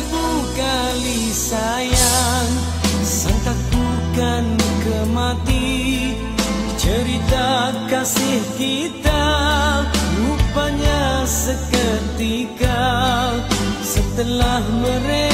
seribu kali sayang. Sangka bukan kemati Cerita kasih kita. Rupanya seketika Setelah mereka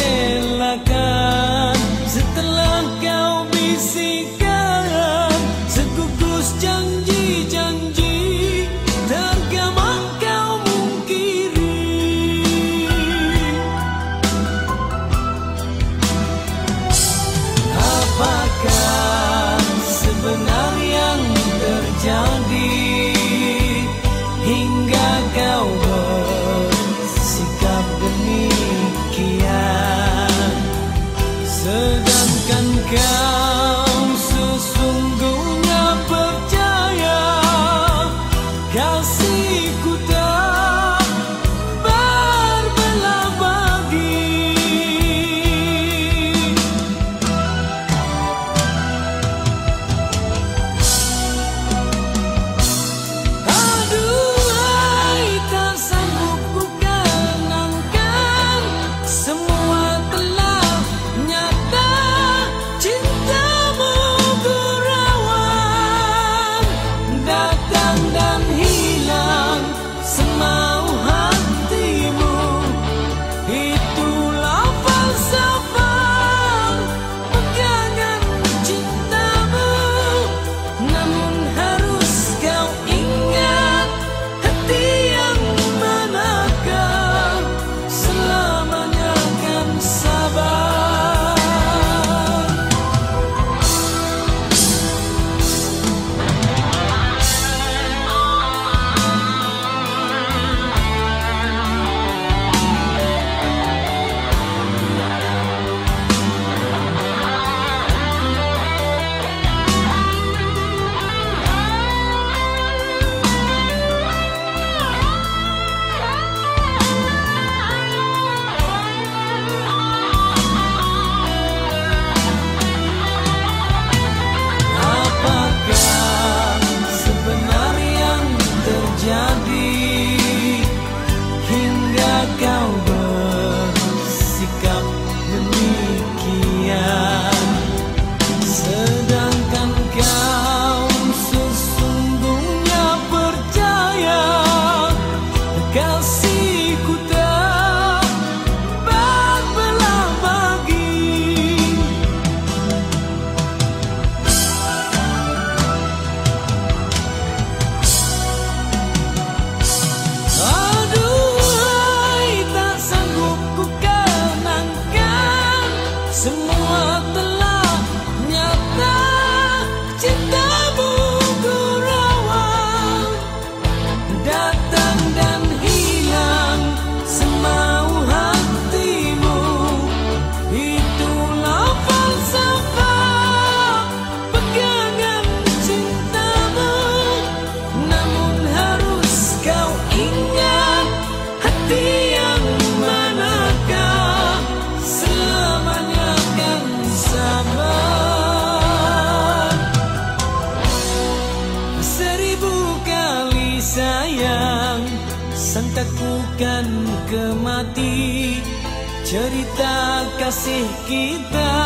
Cerita kasih kita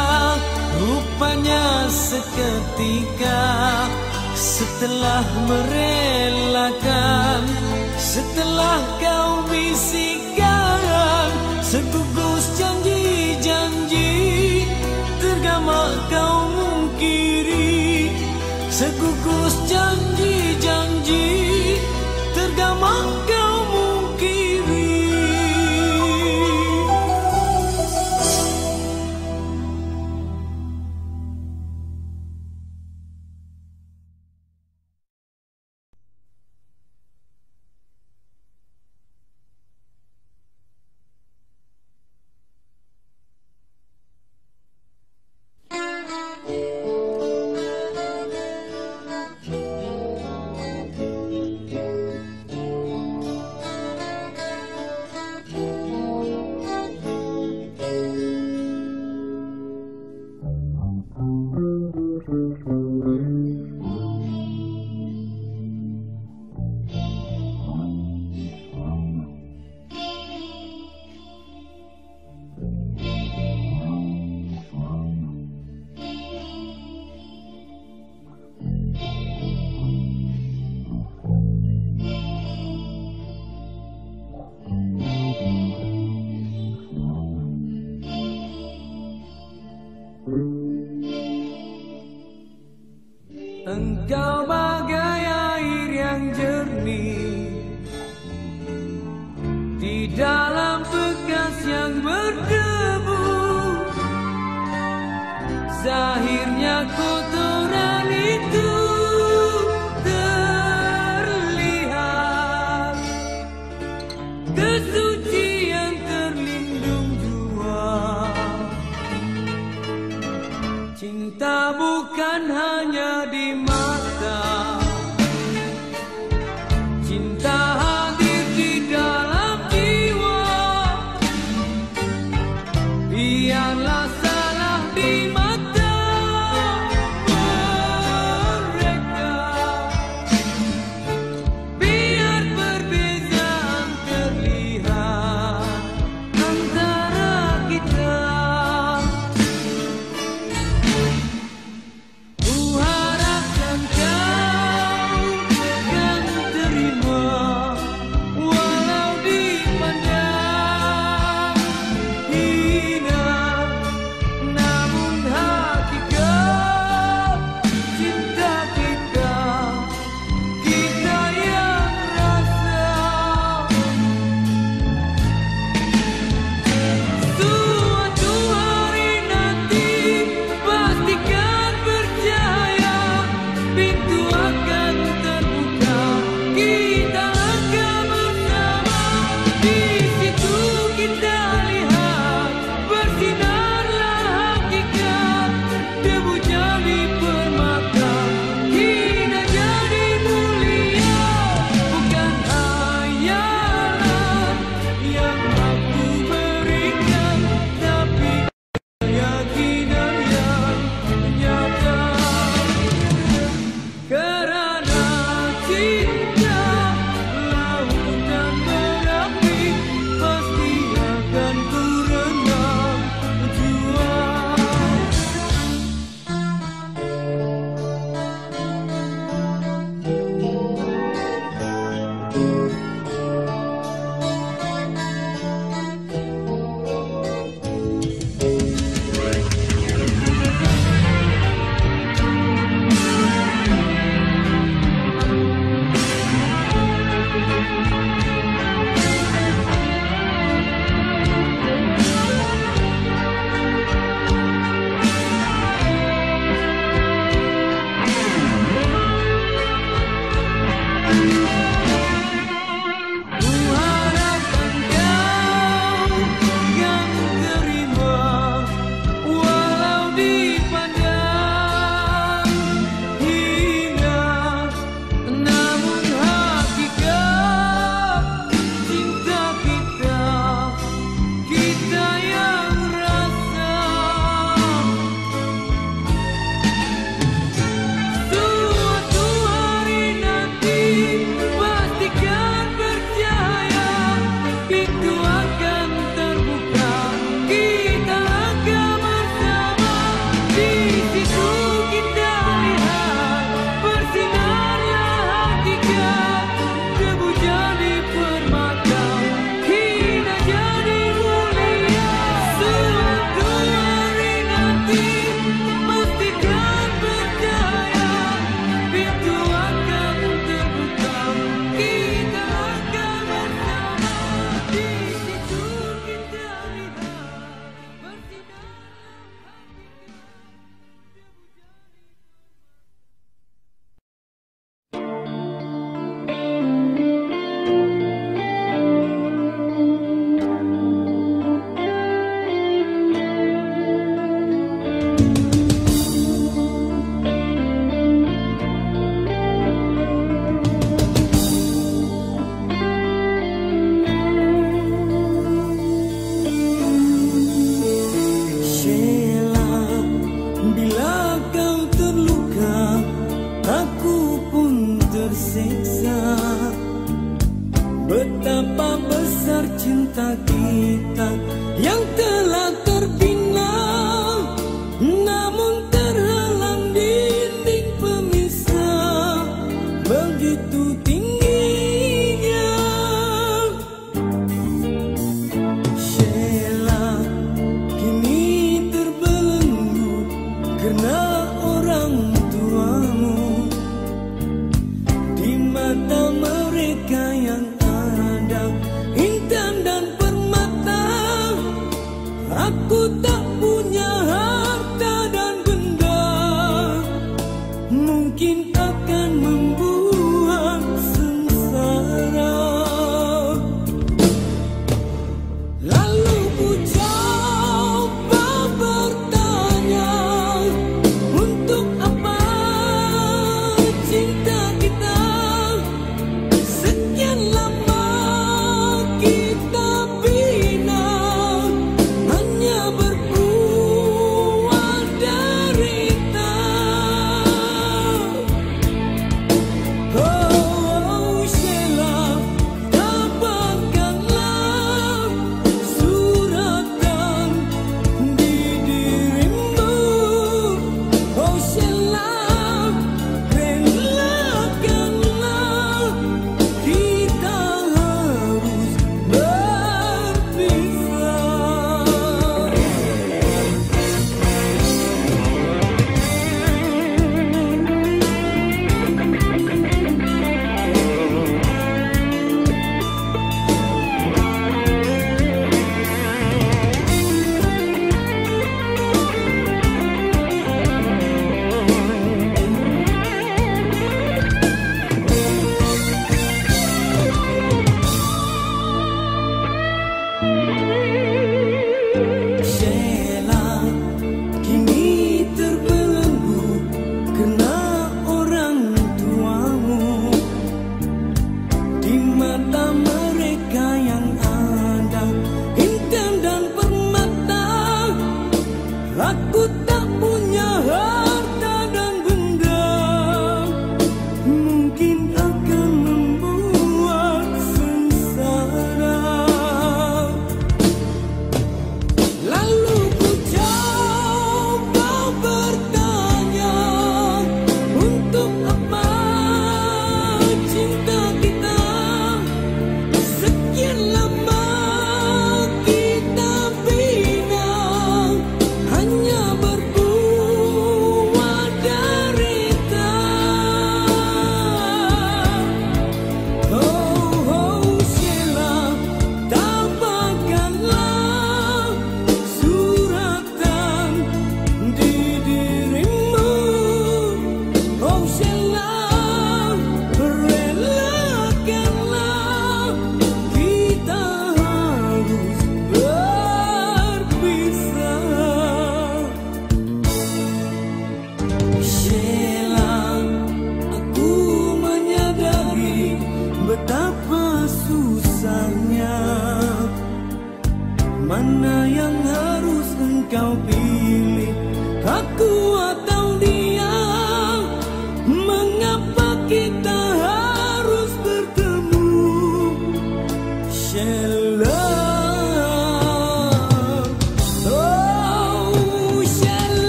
rupanya seketika. Setelah merelakan, setelah kau bisik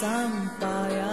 म्पाया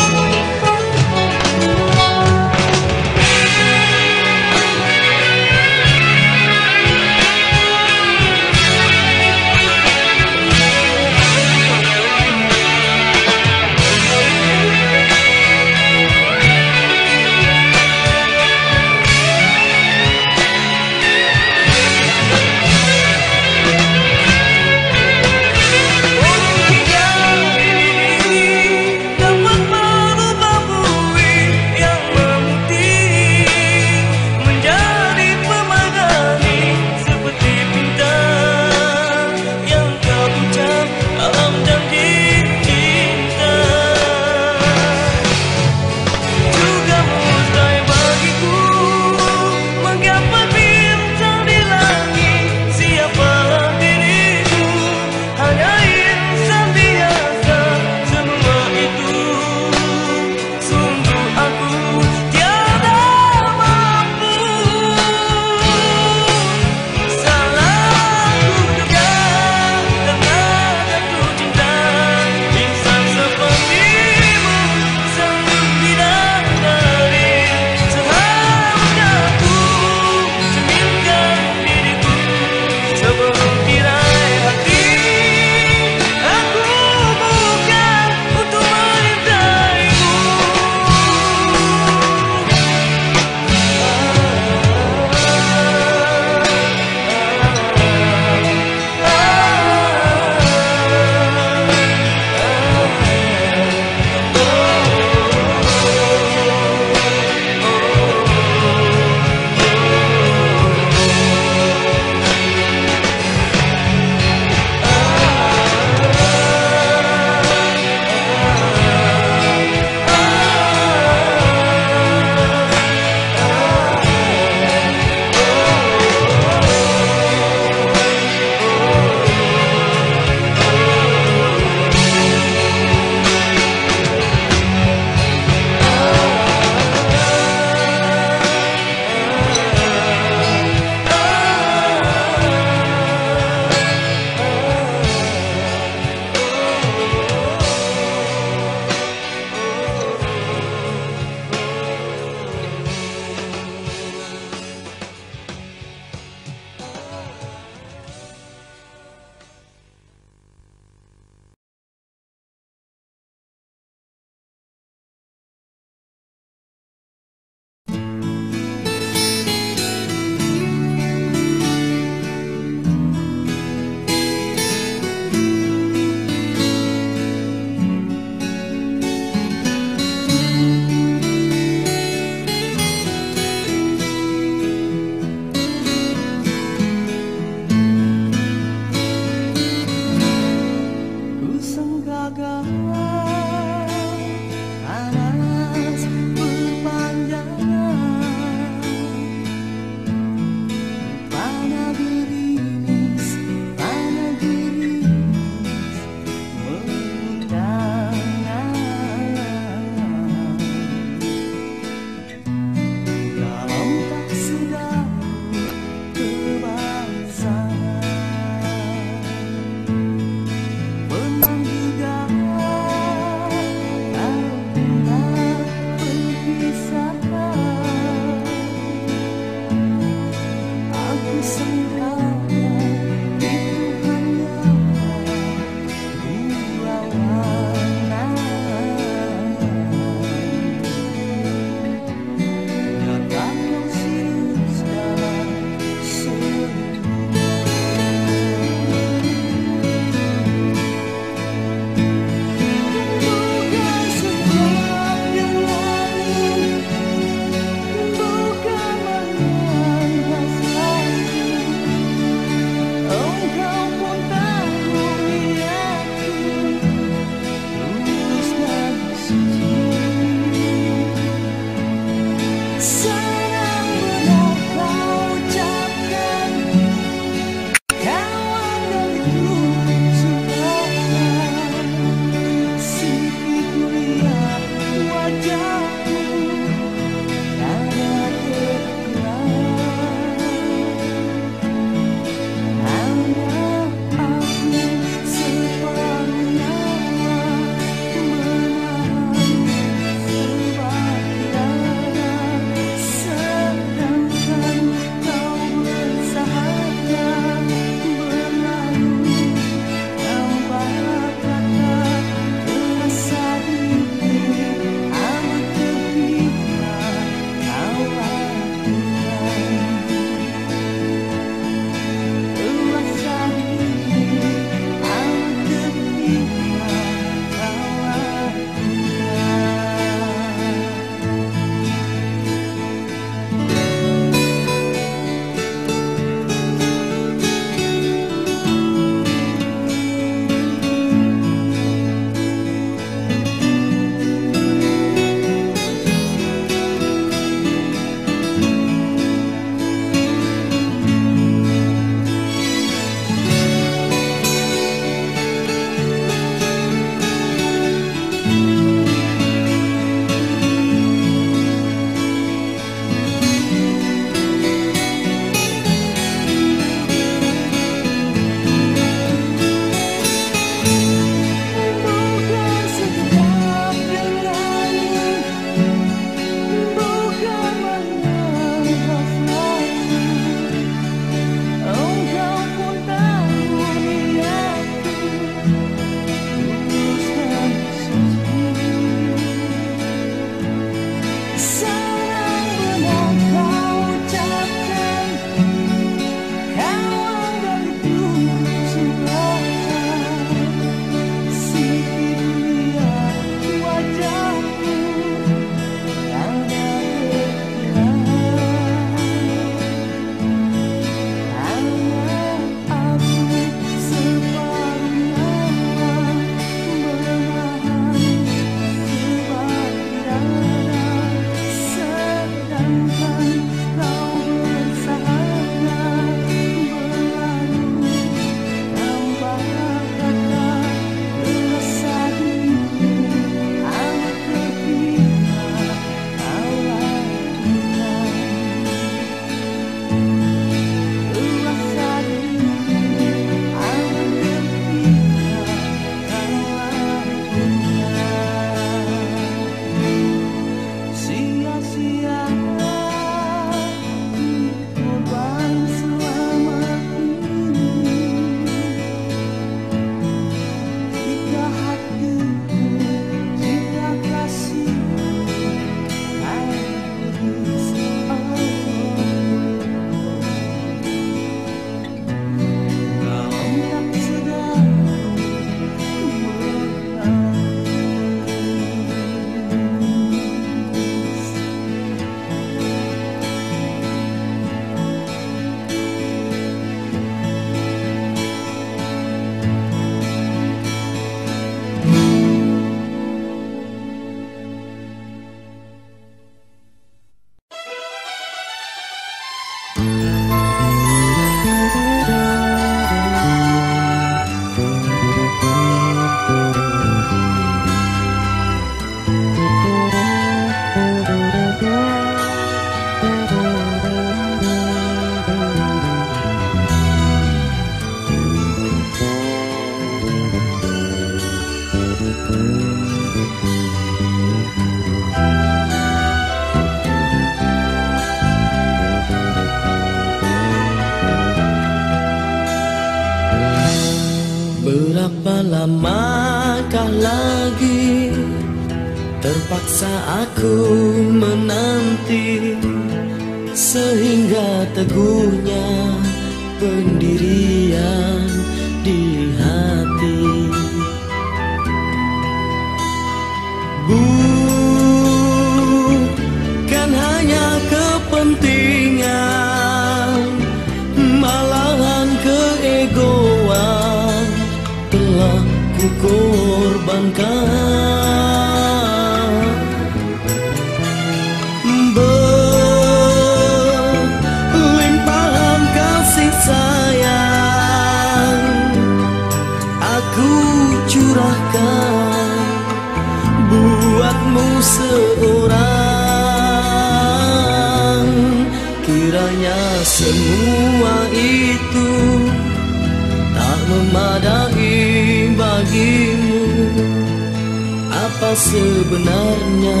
Apa sebenarnya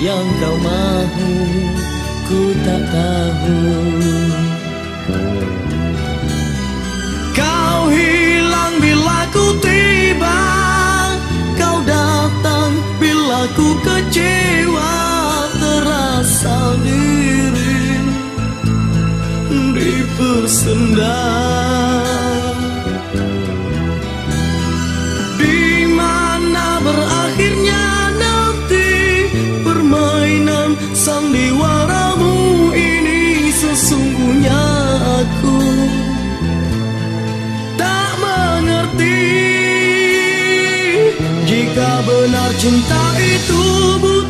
yang kau mahu Ku tak tahu. Aku kecewa terasa diri dipersendam cinta bersendang